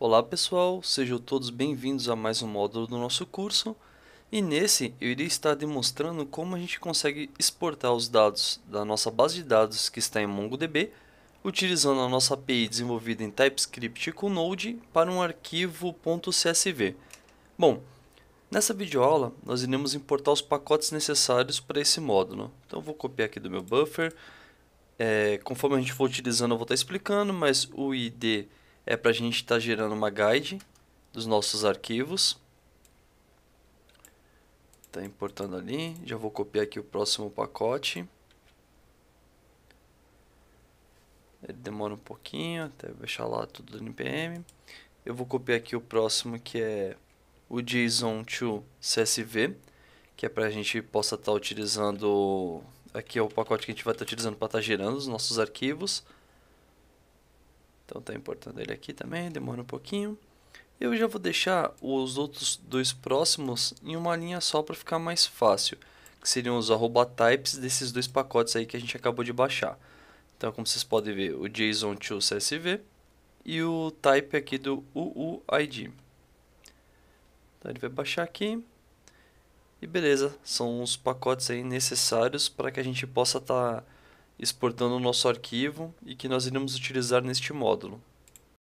Olá pessoal, sejam todos bem-vindos a mais um módulo do nosso curso e nesse eu irei estar demonstrando como a gente consegue exportar os dados da nossa base de dados que está em MongoDB utilizando a nossa API desenvolvida em TypeScript com Node para um arquivo .csv. Bom, nessa videoaula nós iremos importar os pacotes necessários para esse módulo. Então vou copiar aqui do meu buffer, é, conforme a gente for utilizando eu vou estar explicando, mas o ID é para a gente estar tá gerando uma guide dos nossos arquivos. Está importando ali, já vou copiar aqui o próximo pacote. Ele demora um pouquinho até deixar lá tudo no npm. Eu vou copiar aqui o próximo que é o JSON to CSV, que é para a gente possa estar tá utilizando. Aqui é o pacote que a gente vai estar tá utilizando para estar tá gerando os nossos arquivos. Então está importando ele aqui também, demora um pouquinho. Eu já vou deixar os outros dois próximos em uma linha só para ficar mais fácil, que seriam os arroba types desses dois pacotes aí que a gente acabou de baixar. Então, como vocês podem ver, o JSON to CSV e o type aqui do UUID. Então, ele vai baixar aqui. E beleza, são os pacotes aí necessários para que a gente possa estar... Tá exportando o nosso arquivo e que nós iremos utilizar neste módulo.